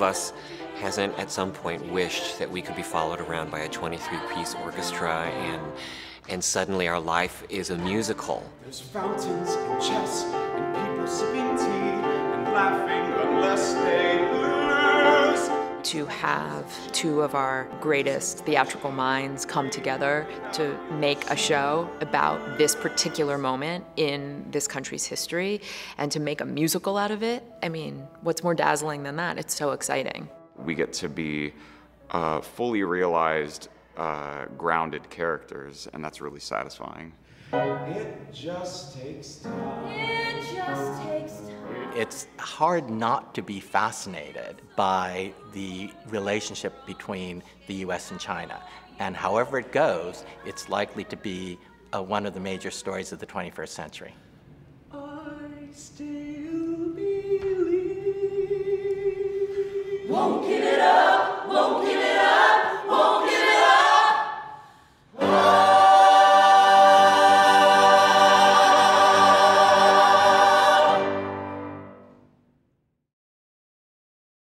of us hasn't at some point wished that we could be followed around by a 23-piece orchestra and and suddenly our life is a musical. There's fountains and chess and people sipping tea and laughing To have two of our greatest theatrical minds come together to make a show about this particular moment in this country's history and to make a musical out of it, I mean, what's more dazzling than that? It's so exciting. We get to be uh, fully realized uh, grounded characters, and that's really satisfying. It just takes time. It just takes time. It's hard not to be fascinated by the relationship between the US and China. And however it goes, it's likely to be uh, one of the major stories of the 21st century.